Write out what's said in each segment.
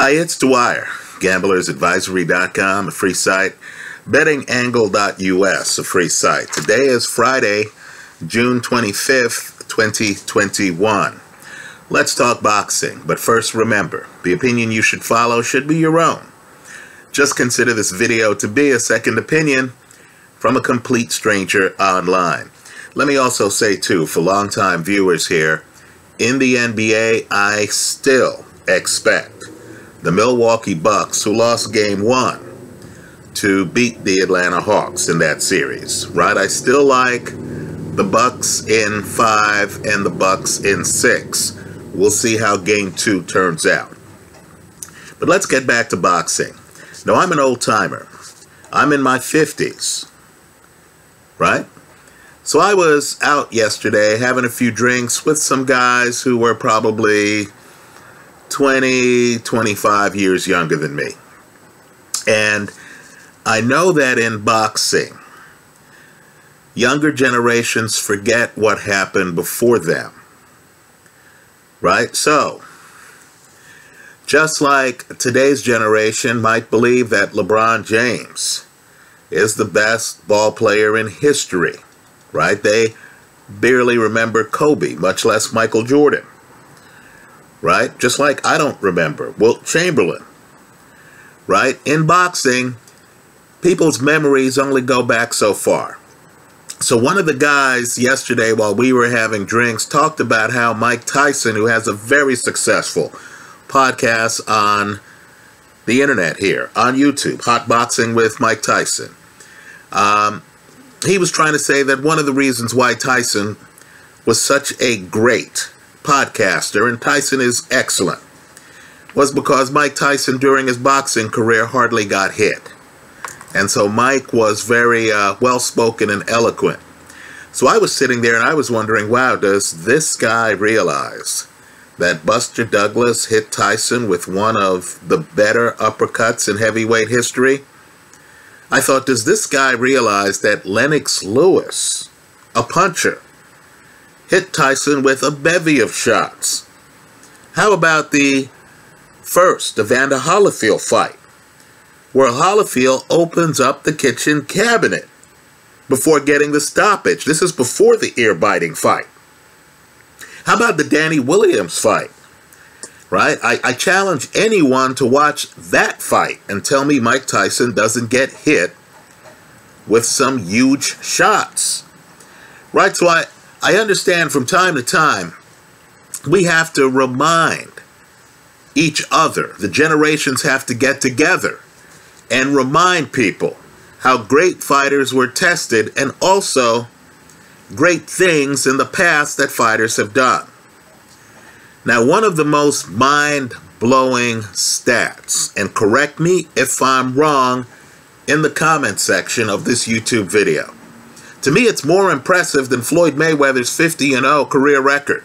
Hi, it's Dwyer. GamblersAdvisory.com, a free site. BettingAngle.us, a free site. Today is Friday, June 25th, 2021. Let's talk boxing, but first remember, the opinion you should follow should be your own. Just consider this video to be a second opinion from a complete stranger online. Let me also say, too, for longtime viewers here, in the NBA, I still expect the Milwaukee Bucks, who lost game one, to beat the Atlanta Hawks in that series, right? I still like the Bucks in five and the Bucks in six. We'll see how game two turns out. But let's get back to boxing. Now, I'm an old timer. I'm in my 50s, right? So I was out yesterday having a few drinks with some guys who were probably 20, 25 years younger than me. And I know that in boxing, younger generations forget what happened before them. Right? So, just like today's generation might believe that LeBron James is the best ball player in history, right? They barely remember Kobe, much less Michael Jordan right? Just like I don't remember Wilt Chamberlain, right? In boxing, people's memories only go back so far. So one of the guys yesterday while we were having drinks talked about how Mike Tyson, who has a very successful podcast on the internet here, on YouTube, Hot Boxing with Mike Tyson. Um, he was trying to say that one of the reasons why Tyson was such a great podcaster, and Tyson is excellent, was because Mike Tyson during his boxing career hardly got hit. And so Mike was very uh, well spoken and eloquent. So I was sitting there and I was wondering, wow, does this guy realize that Buster Douglas hit Tyson with one of the better uppercuts in heavyweight history? I thought, does this guy realize that Lennox Lewis, a puncher, hit Tyson with a bevy of shots. How about the first Evander Holyfield fight, where Holyfield opens up the kitchen cabinet before getting the stoppage? This is before the ear-biting fight. How about the Danny Williams fight? Right? I, I challenge anyone to watch that fight and tell me Mike Tyson doesn't get hit with some huge shots. Right? So I, I understand from time to time we have to remind each other, the generations have to get together and remind people how great fighters were tested and also great things in the past that fighters have done. Now, one of the most mind blowing stats, and correct me if I'm wrong in the comment section of this YouTube video. To me, it's more impressive than Floyd Mayweather's 50 and 0 career record.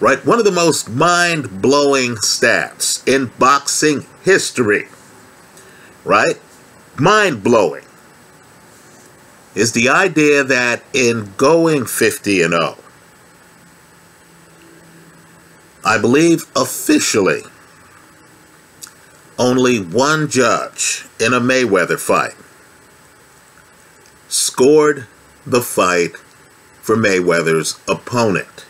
Right? One of the most mind blowing stats in boxing history. Right? Mind blowing. Is the idea that in going 50 and 0, I believe officially only one judge in a Mayweather fight scored the fight for Mayweather's opponent.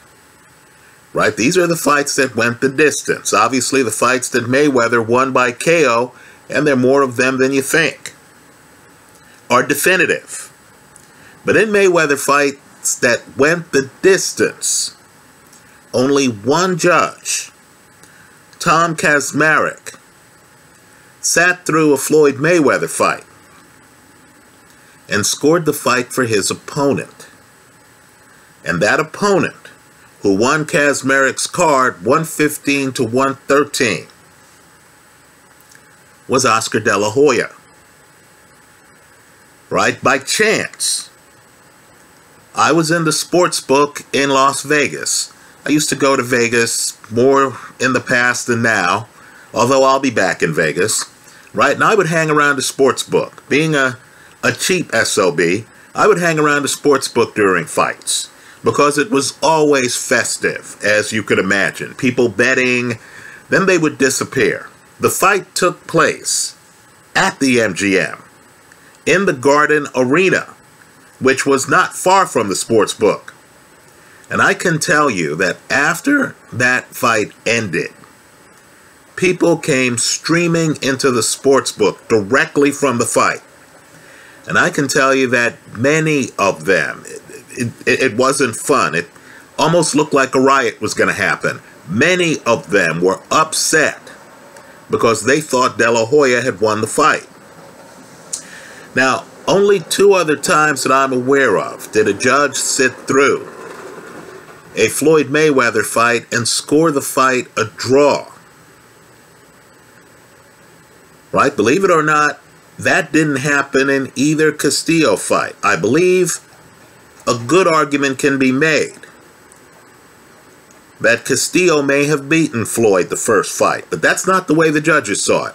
Right? These are the fights that went the distance. Obviously, the fights that Mayweather won by KO, and there are more of them than you think, are definitive. But in Mayweather fights that went the distance, only one judge, Tom Kaczmarek, sat through a Floyd Mayweather fight and scored the fight for his opponent. And that opponent, who won Kaczmarek's card 115 to 113, was Oscar De La Hoya. Right? By chance. I was in the sports book in Las Vegas. I used to go to Vegas more in the past than now, although I'll be back in Vegas. Right? And I would hang around the sports book. Being a a cheap SOB, I would hang around the sports book during fights because it was always festive, as you could imagine. People betting, Then they would disappear. The fight took place at the MGM in the Garden Arena, which was not far from the sports book. And I can tell you that after that fight ended, people came streaming into the sports book directly from the fight. And I can tell you that many of them, it, it, it wasn't fun. It almost looked like a riot was going to happen. Many of them were upset because they thought De La Hoya had won the fight. Now, only two other times that I'm aware of did a judge sit through a Floyd Mayweather fight and score the fight a draw. Right? Believe it or not, that didn't happen in either Castillo fight. I believe a good argument can be made that Castillo may have beaten Floyd the first fight, but that's not the way the judges saw it.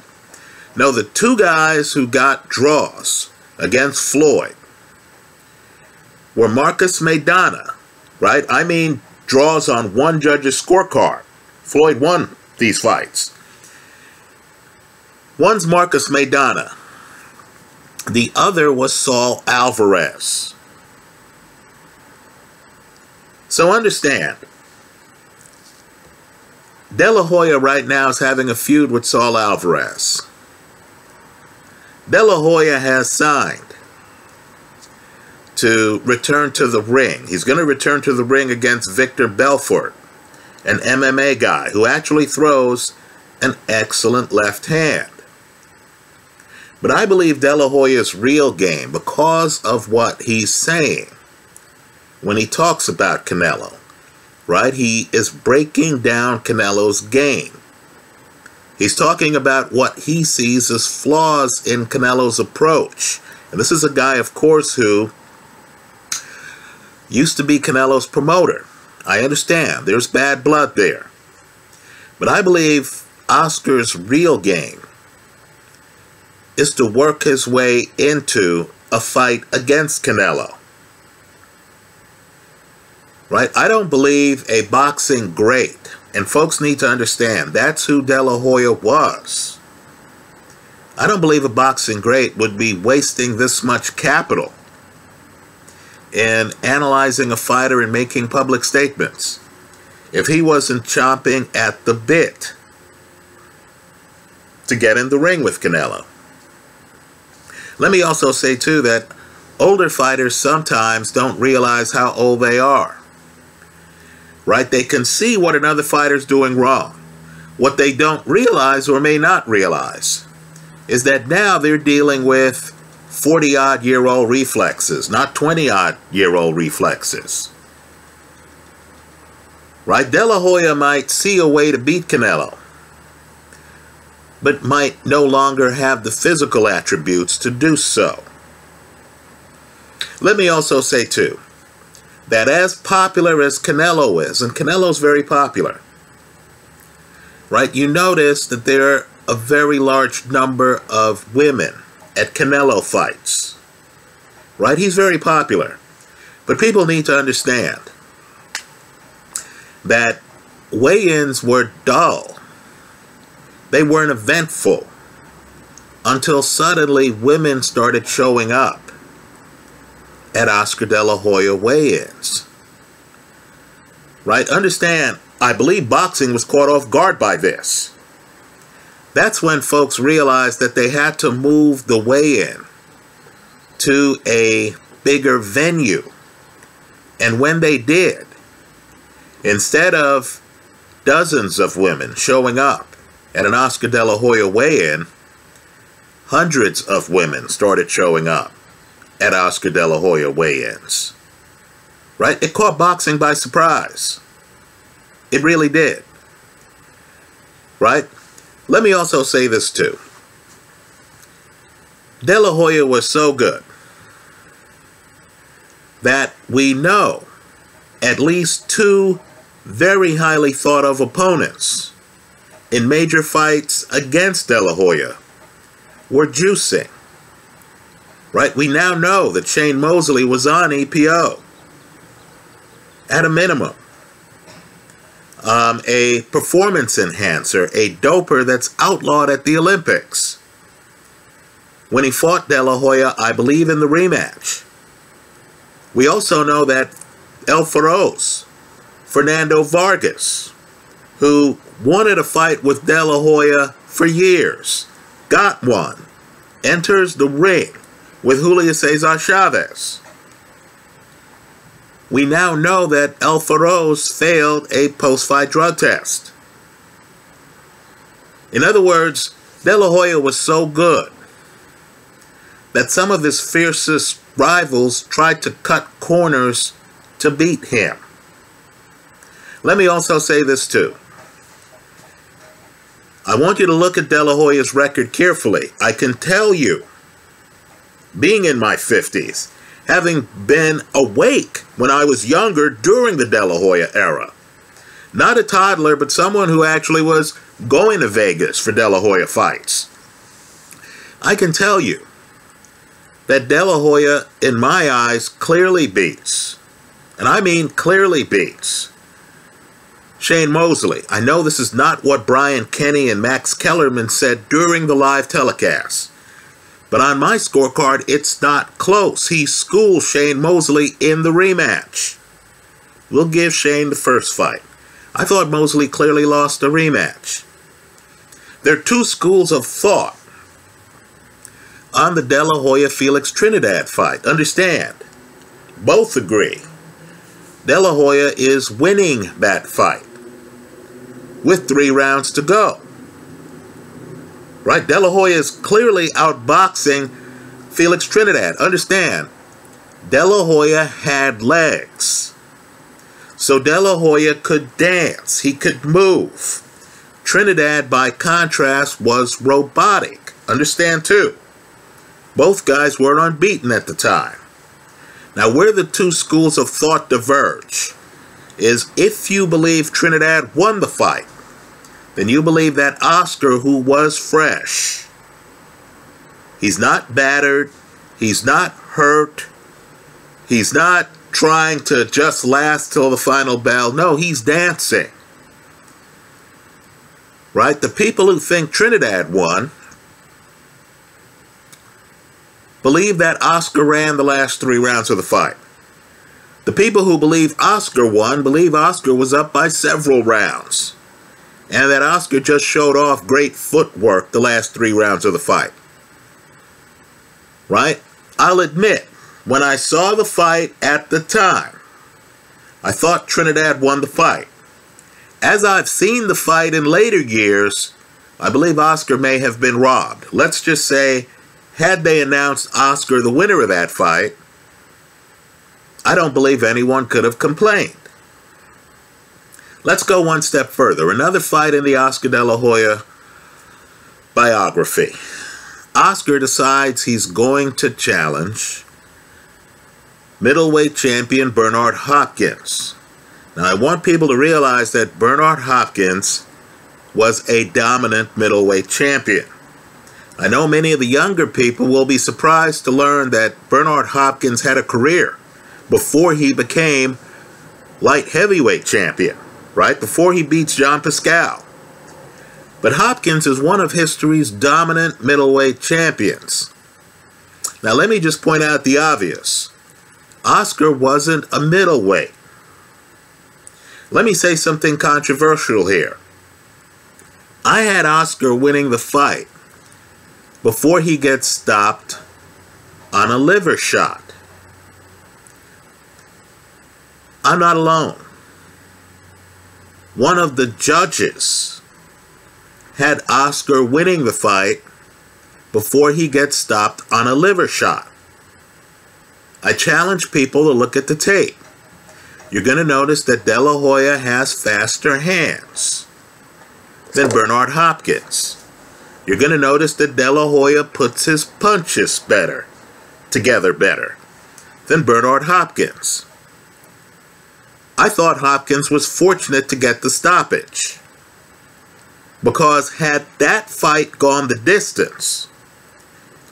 No, the two guys who got draws against Floyd were Marcos Maidana, right? I mean, draws on one judge's scorecard. Floyd won these fights. One's Marcos Maidana. The other was Saul Alvarez. So understand, De La Hoya right now is having a feud with Saul Alvarez. De La Hoya has signed to return to the ring. He's going to return to the ring against Victor Belfort, an MMA guy who actually throws an excellent left hand. But I believe De La Hoya's real game because of what he's saying when he talks about Canelo right? He is breaking down Canelo's game. He's talking about what he sees as flaws in Canelo's approach. And this is a guy, of course, who used to be Canelo's promoter. I understand there's bad blood there. But I believe Oscar's real game is to work his way into a fight against Canelo right? I don't believe a boxing great, and folks need to understand that's who De La Hoya was. I don't believe a boxing great would be wasting this much capital in analyzing a fighter and making public statements if he wasn't chomping at the bit to get in the ring with Canelo. Let me also say, too, that older fighters sometimes don't realize how old they are right? They can see what another fighter's doing wrong. What they don't realize or may not realize is that now they're dealing with 40 odd year old reflexes, not 20 odd year old reflexes. Right? De La Hoya might see a way to beat Canelo, but might no longer have the physical attributes to do so. Let me also say, too, that as popular as Canelo is, and Canelo's very popular, right? You notice that there are a very large number of women at Canelo fights, right? He's very popular. But people need to understand that weigh-ins were dull. They weren't eventful until suddenly women started showing up at Oscar De La Hoya weigh-ins. Right? Understand, I believe boxing was caught off guard by this. That's when folks realized that they had to move the weigh-in to a bigger venue. And when they did, instead of dozens of women showing up at an Oscar De La Hoya weigh-in, hundreds of women started showing up at Oscar De La Hoya weigh-ins. Right? It caught boxing by surprise. It really did. Right? Let me also say this too. De La Hoya was so good that we know at least two very highly thought of opponents in major fights against De La Hoya were juicing right? We now know that Shane Mosley was on EPO at a minimum. um, a performance enhancer, a doper that's outlawed at the Olympics. When he fought De La Hoya, I believe in the rematch. We also know that El Feroz, Fernando Vargas, who wanted a fight with De La Hoya for years, got one, enters the ring with Julio Cesar Chavez. We now know that El Feroz failed a post-fight drug test. In other words, De La Hoya was so good that some of his fiercest rivals tried to cut corners to beat him. Let me also say this too. I want you to look at De La Hoya's record carefully. I can tell you, being in my 50s, having been awake when I was younger during the De La Hoya era, not a toddler, but someone who actually was going to Vegas for De La Hoya fights, I can tell you that De La Hoya, in my eyes, clearly beats, and I mean clearly beats, Shane Mosley. I know this is not what Brian Kenny and Max Kellerman said during the live telecast, but on my scorecard, it's not close. He schooled Shane Mosley in the rematch. We'll give Shane the first fight. I thought Mosley clearly lost the rematch. There are two schools of thought on the De La Hoya Felix Trinidad fight. Understand, both agree. De La Hoya is winning that fight with three rounds to go. Right? De La Hoya is clearly outboxing Felix Trinidad. Understand, De La Hoya had legs. So De La Hoya could dance, he could move. Trinidad, by contrast, was robotic. Understand, too. Both guys were unbeaten at the time. Now, where the two schools of thought diverge is if you believe Trinidad won the fight, then you believe that Oscar, who was fresh, he's not battered, he's not hurt, he's not trying to just last till the final bell. No, he's dancing. Right? The people who think Trinidad won believe that Oscar ran the last three rounds of the fight. The people who believe Oscar won believe Oscar was up by several rounds and that Oscar just showed off great footwork the last three rounds of the fight. Right? I'll admit, when I saw the fight at the time, I thought Trinidad won the fight. As I've seen the fight in later years, I believe Oscar may have been robbed. Let's just say, had they announced Oscar the winner of that fight, I don't believe anyone could have complained. Let's go one step further. Another fight in the Oscar De La Hoya biography. Oscar decides he's going to challenge middleweight champion Bernard Hopkins. Now, I want people to realize that Bernard Hopkins was a dominant middleweight champion. I know many of the younger people will be surprised to learn that Bernard Hopkins had a career before he became light heavyweight champion right? Before he beats John Pascal. But Hopkins is one of history's dominant middleweight champions. Now, let me just point out the obvious Oscar wasn't a middleweight. Let me say something controversial here. I had Oscar winning the fight before he gets stopped on a liver shot. I'm not alone one of the judges had Oscar winning the fight before he gets stopped on a liver shot. I challenge people to look at the tape. You're going to notice that De La Hoya has faster hands than Bernard Hopkins. You're going to notice that De La Hoya puts his punches better, together better, than Bernard Hopkins. I thought Hopkins was fortunate to get the stoppage. Because had that fight gone the distance,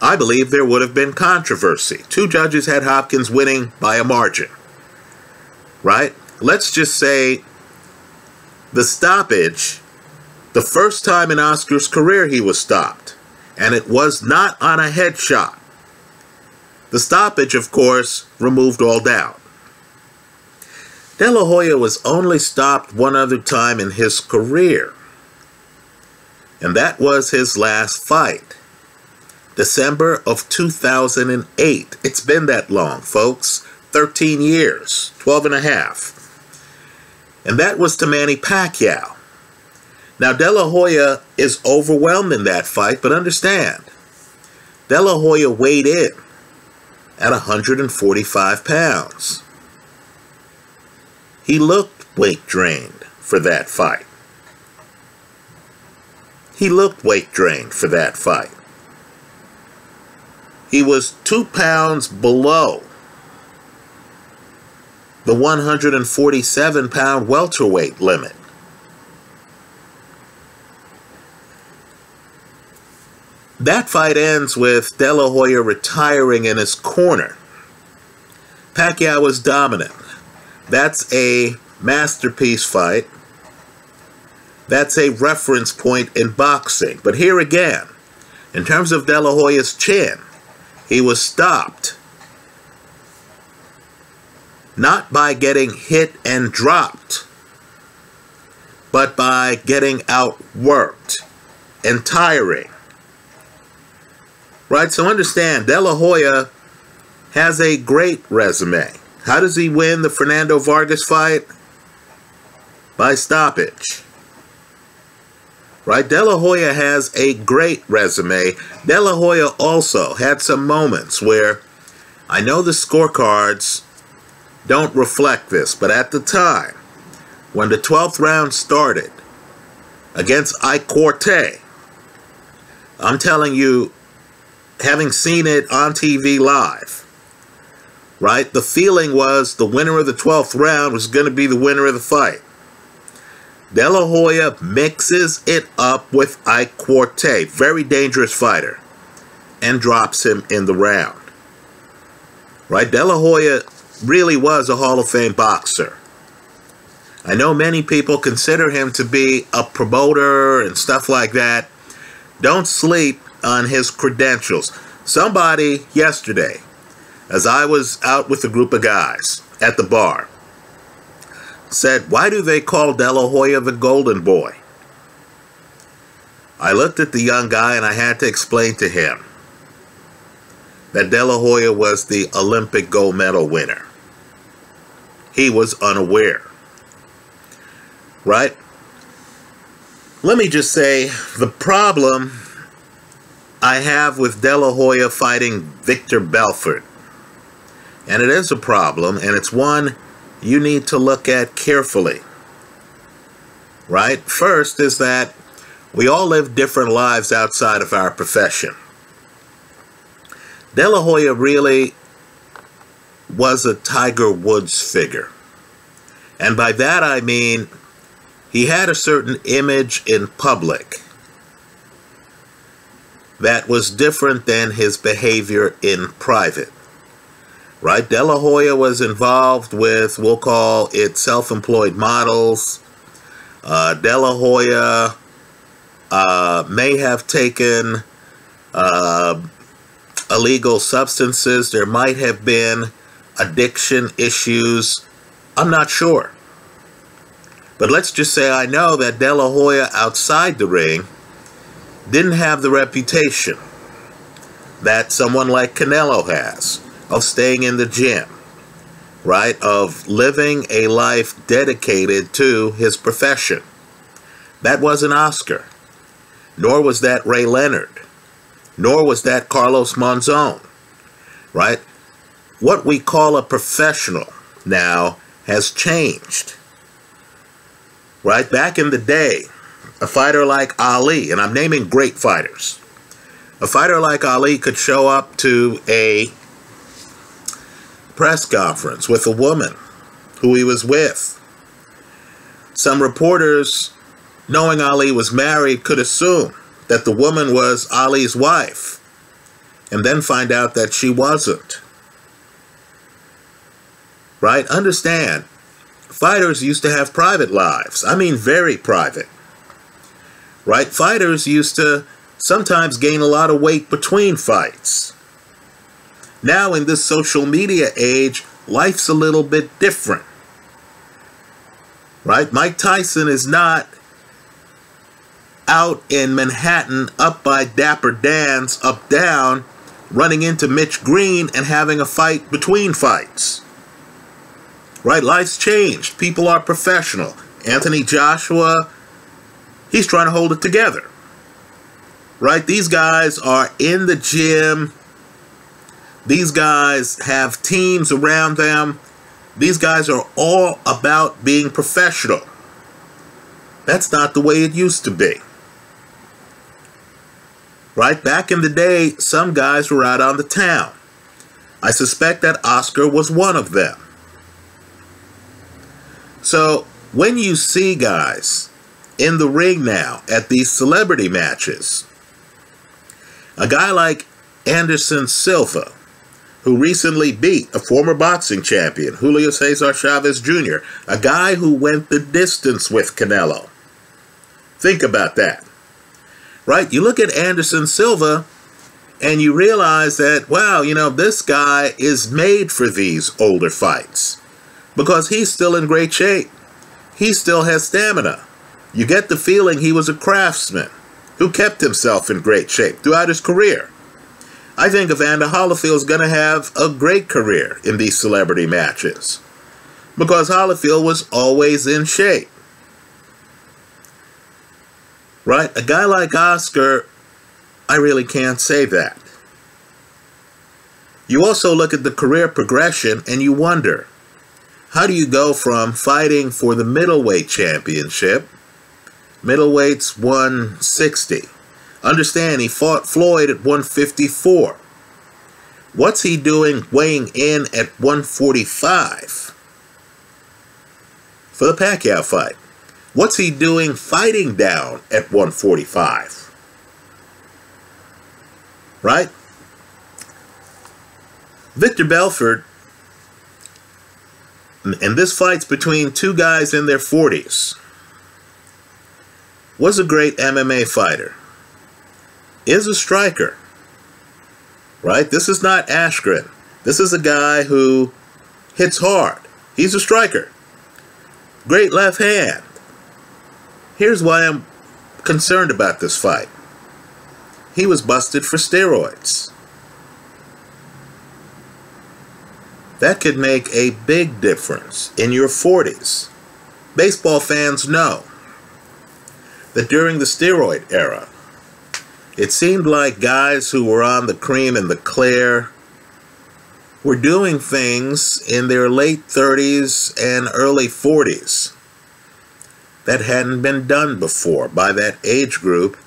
I believe there would have been controversy. Two judges had Hopkins winning by a margin. Right? Let's just say the stoppage, the first time in Oscar's career he was stopped, and it was not on a headshot. The stoppage, of course, removed all doubt. De La Hoya was only stopped one other time in his career, and that was his last fight. December of 2008. It's been that long, folks. 13 years, 12 and a half. And that was to Manny Pacquiao. Now, De La Hoya is overwhelmed in that fight, but understand, De La Hoya weighed in at 145 pounds. He looked weight drained for that fight. He looked weight drained for that fight. He was two pounds below the 147 pound welterweight limit. That fight ends with De La Hoya retiring in his corner. Pacquiao was dominant. That's a masterpiece fight. That's a reference point in boxing. But here again, in terms of De La Hoya's chin, he was stopped not by getting hit and dropped, but by getting outworked and tiring. Right? So understand, De La Hoya has a great resume. How does he win the Fernando Vargas fight? By stoppage. Right? De La Hoya has a great resume. De La Hoya also had some moments where I know the scorecards don't reflect this, but at the time, when the 12th round started against Ike Quartey, I'm telling you, having seen it on TV live, right, the feeling was the winner of the 12th round was going to be the winner of the fight. De La Hoya mixes it up with Ike Quartey, very dangerous fighter, and drops him in the round. Right? De La Hoya really was a Hall of Fame boxer. I know many people consider him to be a promoter and stuff like that. Don't sleep on his credentials. Somebody yesterday, as I was out with a group of guys at the bar, said, Why do they call De La Hoya the Golden Boy? I looked at the young guy and I had to explain to him that De La Hoya was the Olympic gold medal winner he was unaware. Right? Let me just say the problem I have with De La Hoya fighting Victor Belfort, and it is a problem, and it's one you need to look at carefully. Right? First is that we all live different lives outside of our profession. De La Hoya really was a Tiger Woods figure. And by that I mean he had a certain image in public that was different than his behavior in private. Right? De La Hoya was involved with, we'll call it self employed models. Uh, De La Hoya uh, may have taken uh, illegal substances. There might have been addiction issues. I'm not sure. But let's just say I know that De La Hoya outside the ring didn't have the reputation that someone like Canelo has of staying in the gym, right? Of living a life dedicated to his profession. That wasn't Oscar, nor was that Ray Leonard, nor was that Carlos Monzon, right? what we call a professional now has changed. Right? Back in the day, a fighter like Ali, and I'm naming great fighters, a fighter like Ali could show up to a press conference with a woman who he was with. Some reporters, knowing Ali was married, could assume that the woman was Ali's wife and then find out that she wasn't right? Understand, fighters used to have private lives. I mean, very private. Right? Fighters used to sometimes gain a lot of weight between fights. Now, in this social media age, life's a little bit different. Right? Mike Tyson is not out in Manhattan up by Dapper Dan's up down running into Mitch Green and having a fight between fights. Right? Life's changed. People are professional. Anthony Joshua, he's trying to hold it together. Right? These guys are in the gym. These guys have teams around them. These guys are all about being professional. That's not the way it used to be. Right back in the day, some guys were out on the town. I suspect that Oscar was one of them. So when you see guys in the ring now at these celebrity matches, a guy like Anderson Silva, who recently beat a former boxing champion, Julio Cesar Chavez Jr., a guy who went the distance with Canelo. Think about that right? You look at Anderson Silva and you realize that, wow, you know, this guy is made for these older fights because he's still in great shape. He still has stamina. You get the feeling he was a craftsman who kept himself in great shape throughout his career. I think Evander Holyfield's going to have a great career in these celebrity matches because Holyfield was always in shape right? A guy like Oscar, I really can't say that. You also look at the career progression and you wonder, how do you go from fighting for the middleweight championship, middleweight's 160. Understand, he fought Floyd at 154. What's he doing weighing in at 145 for the Pacquiao fight? What's he doing fighting down at 145? Right? Victor Belfort, and this fight's between two guys in their 40s, was a great MMA fighter, is a striker. Right? This is not Askren. This is a guy who hits hard. He's a striker. Great left hand. Here's why I'm concerned about this fight. He was busted for steroids. That could make a big difference in your 40s. Baseball fans know that during the steroid era, it seemed like guys who were on the cream and the clear were doing things in their late 30s and early 40s that hadn't been done before by that age group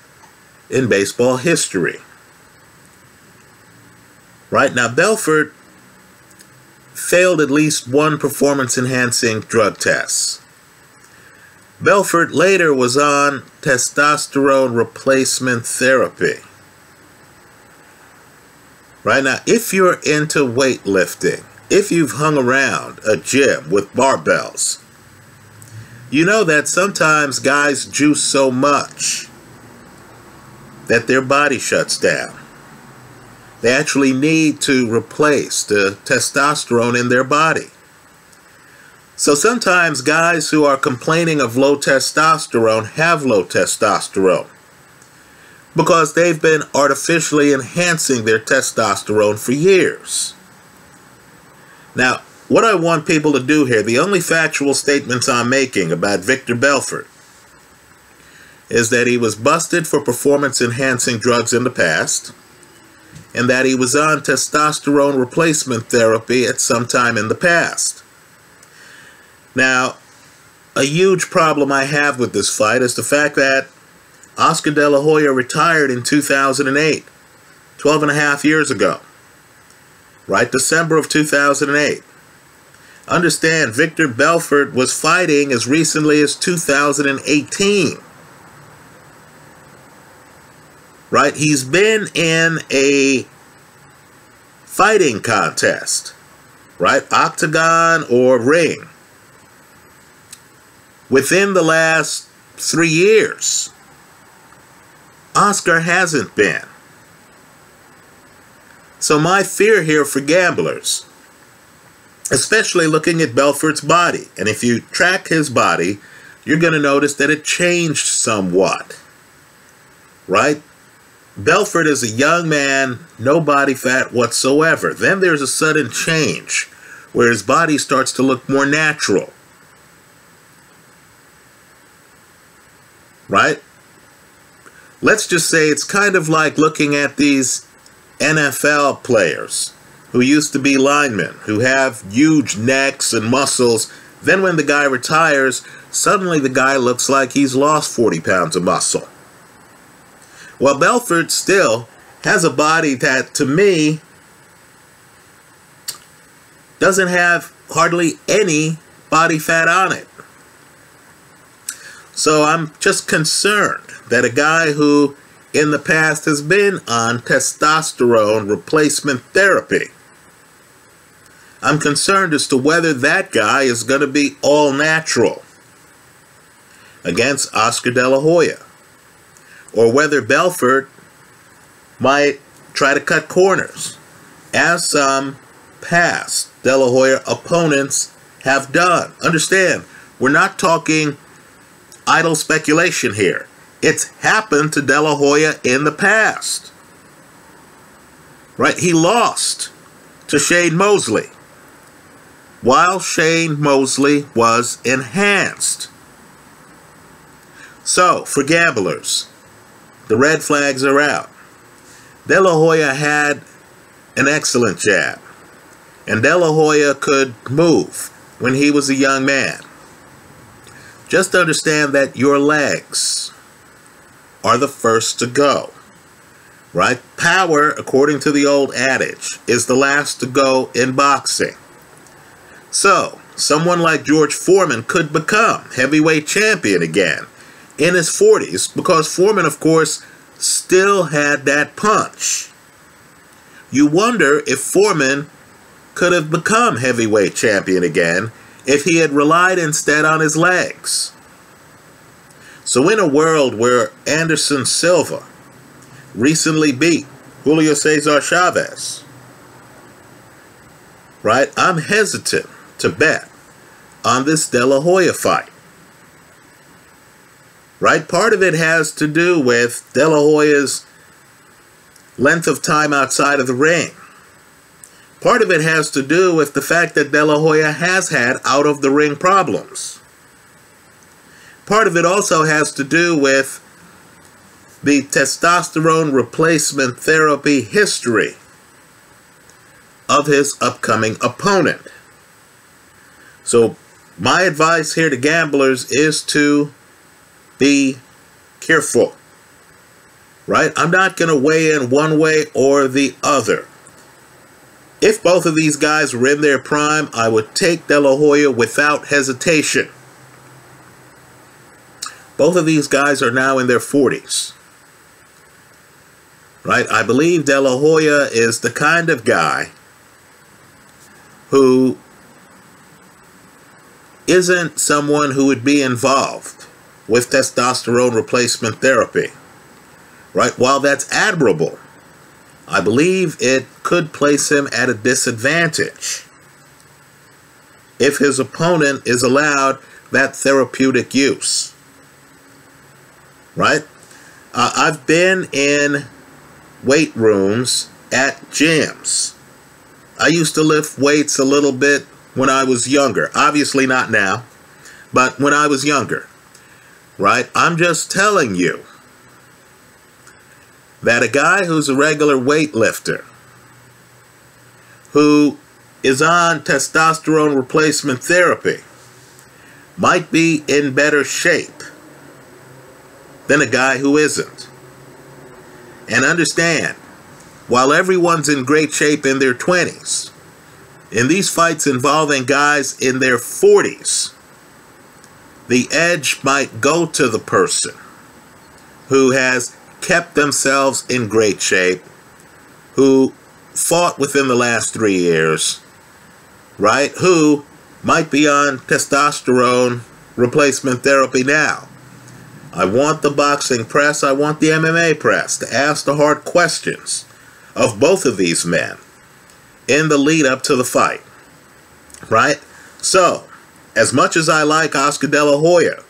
in baseball history. Right now, Belfort failed at least one performance enhancing drug test. Belfort later was on testosterone replacement therapy. Right now, if you're into weightlifting, if you've hung around a gym with barbells, you know that sometimes guys juice so much that their body shuts down. They actually need to replace the testosterone in their body. So sometimes guys who are complaining of low testosterone have low testosterone because they've been artificially enhancing their testosterone for years. Now, what I want people to do here, the only factual statements I'm making about Victor Belfort is that he was busted for performance enhancing drugs in the past and that he was on testosterone replacement therapy at some time in the past. Now, a huge problem I have with this fight is the fact that Oscar De La Hoya retired in 2008, 12 and a half years ago, right? December of 2008. Understand, Victor Belfort was fighting as recently as 2018. Right? He's been in a fighting contest, right? Octagon or ring. Within the last three years. Oscar hasn't been. So my fear here for gamblers, especially looking at Belfort's body, and if you track his body, you're going to notice that it changed somewhat. Right? Belfort is a young man, no body fat whatsoever. Then there's a sudden change where his body starts to look more natural. Right? Let's just say it's kind of like looking at these NFL players who used to be linemen, who have huge necks and muscles. Then when the guy retires, suddenly the guy looks like he's lost 40 pounds of muscle. Well, Belfort still has a body that, to me, doesn't have hardly any body fat on it. So I'm just concerned that a guy who in the past has been on testosterone replacement therapy. I'm concerned as to whether that guy is going to be all natural against Oscar De La Hoya or whether Belfort might try to cut corners, as some past De La Hoya opponents have done. Understand, we're not talking idle speculation here. It's happened to De La Hoya in the past. Right? He lost to Shane Mosley while Shane Mosley was enhanced. So, for gamblers, the red flags are out. De La Hoya had an excellent jab, and De La Hoya could move when he was a young man. Just understand that your legs are the first to go. Right? Power, according to the old adage, is the last to go in boxing. So, someone like George Foreman could become heavyweight champion again in his 40s because Foreman, of course, still had that punch. You wonder if Foreman could have become heavyweight champion again if he had relied instead on his legs. So, in a world where Anderson Silva recently beat Julio Cesar Chavez, right, I'm hesitant to bet on this De La Hoya fight right? Part of it has to do with De La Hoya's length of time outside of the ring. Part of it has to do with the fact that De La Hoya has had out of the ring problems. Part of it also has to do with the testosterone replacement therapy history of his upcoming opponent. So, my advice here to gamblers is to be careful. Right? I'm not going to weigh in one way or the other. If both of these guys were in their prime, I would take De La Hoya without hesitation. Both of these guys are now in their 40s. Right? I believe De La Hoya is the kind of guy who isn't someone who would be involved with testosterone replacement therapy. Right? While that's admirable, I believe it could place him at a disadvantage if his opponent is allowed that therapeutic use. Right? Uh, I've been in weight rooms at gyms. I used to lift weights a little bit when I was younger. Obviously, not now, but when I was younger right? I'm just telling you that a guy who's a regular weightlifter who is on testosterone replacement therapy might be in better shape than a guy who isn't. And understand, while everyone's in great shape in their 20s, in these fights involving guys in their 40s, the edge might go to the person who has kept themselves in great shape, who fought within the last three years, right? Who might be on testosterone replacement therapy now. I want the boxing press, I want the MMA press to ask the hard questions of both of these men in the lead up to the fight. Right? So, as much as I like Oscar De La Hoya,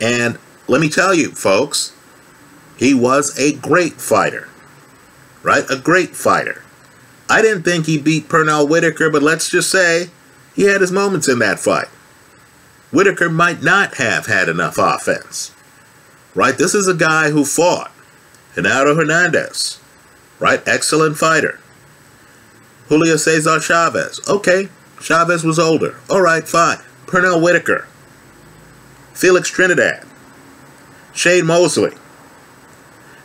and let me tell you, folks, he was a great fighter. Right? A great fighter. I didn't think he beat Pernell Whitaker, but let's just say he had his moments in that fight. Whitaker might not have had enough offense. Right? This is a guy who fought. Genaro Hernandez. Right? Excellent fighter. Julio Cesar Chavez. Okay. Chavez was older. All right, fine. Pernell Whitaker. Felix Trinidad. Shane Mosley.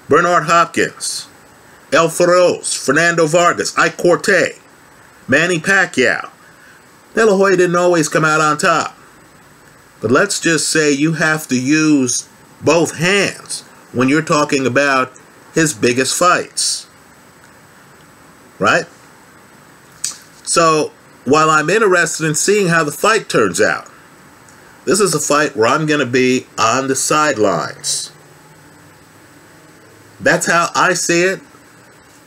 Bernard Hopkins. El Feroz. Fernando Vargas. Ike Quartey. Manny Pacquiao. De La Hoya didn't always come out on top. But let's just say you have to use both hands when you're talking about his biggest fights. Right? So, while I'm interested in seeing how the fight turns out, this is a fight where I'm going to be on the sidelines. That's how I see it.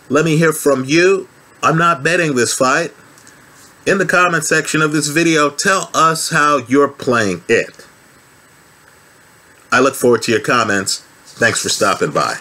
Let me hear from you. I'm not betting this fight. In the comment section of this video, tell us how you're playing it. I look forward to your comments. Thanks for stopping by.